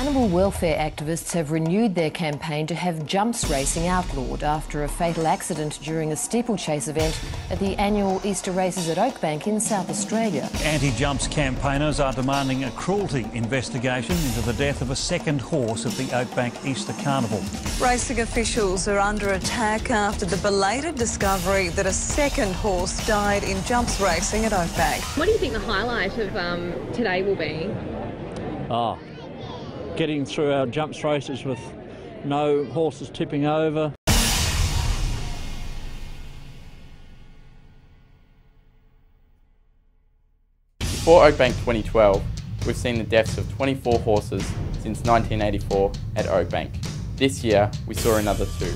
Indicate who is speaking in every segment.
Speaker 1: Animal welfare activists have renewed their campaign to have jumps racing outlawed after a fatal accident during a steeplechase event at the annual Easter races at Oakbank in South Australia.
Speaker 2: Anti jumps campaigners are demanding a cruelty investigation into the death of a second horse at the Oakbank Easter Carnival.
Speaker 3: Racing officials are under attack after the belated discovery that a second horse died in jumps racing at Oakbank.
Speaker 4: What do you think the highlight of um, today will be?
Speaker 5: Oh, getting through our jumps races with no horses tipping over.
Speaker 6: Before Oakbank 2012, we've seen the deaths of 24 horses since 1984 at Oakbank. This year, we saw another two.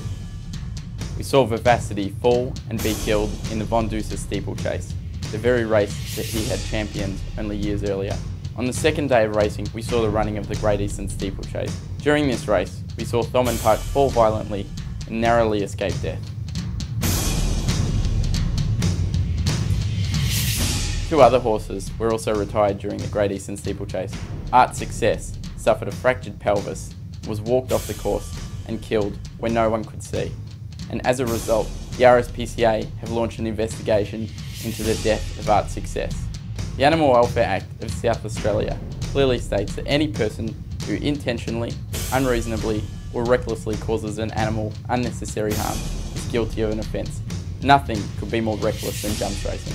Speaker 6: We saw Virvacity fall and be killed in the Von Doussa steeplechase, the very race that he had championed only years earlier. On the second day of racing, we saw the running of the Great Eastern Steeplechase. During this race, we saw Thomond Park fall violently and narrowly escape death. Two other horses were also retired during the Great Eastern Steeplechase. Art Success suffered a fractured pelvis, was walked off the course and killed where no one could see. And as a result, the RSPCA have launched an investigation into the death of Art Success. The Animal Welfare Act of South Australia clearly states that any person who intentionally, unreasonably, or recklessly causes an animal unnecessary harm is guilty of an offence. Nothing could be more reckless than jumps racing.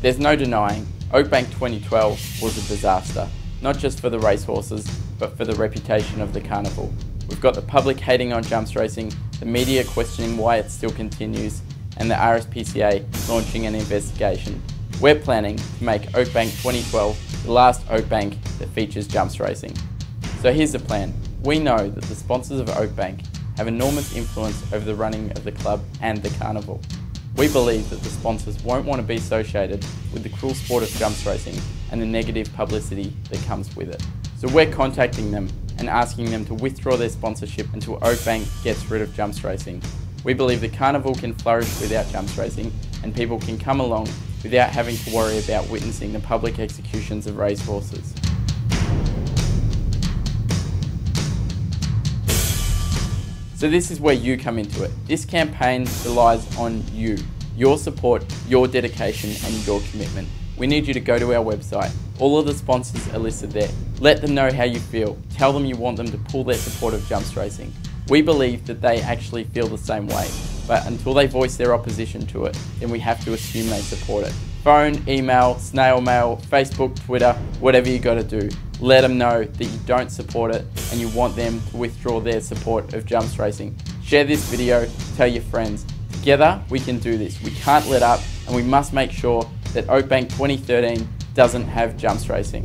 Speaker 6: There's no denying, Oakbank 2012 was a disaster not just for the racehorses, but for the reputation of the carnival. We've got the public hating on jumps racing, the media questioning why it still continues, and the RSPCA launching an investigation. We're planning to make Oakbank 2012 the last Oakbank that features jumps racing. So here's the plan. We know that the sponsors of Oakbank have enormous influence over the running of the club and the carnival. We believe that the sponsors won't want to be associated with the cruel sport of jumps racing and the negative publicity that comes with it. So we're contacting them and asking them to withdraw their sponsorship until Oakbank gets rid of jumps racing. We believe the carnival can flourish without jumps racing and people can come along without having to worry about witnessing the public executions of racehorses. So this is where you come into it. This campaign relies on you, your support, your dedication and your commitment. We need you to go to our website. All of the sponsors are listed there. Let them know how you feel. Tell them you want them to pull their support of jumps racing. We believe that they actually feel the same way, but until they voice their opposition to it, then we have to assume they support it. Phone, email, snail mail, Facebook, Twitter, whatever you got to do let them know that you don't support it and you want them to withdraw their support of jumps racing. Share this video, tell your friends. Together, we can do this. We can't let up and we must make sure that Oakbank 2013 doesn't have jumps racing.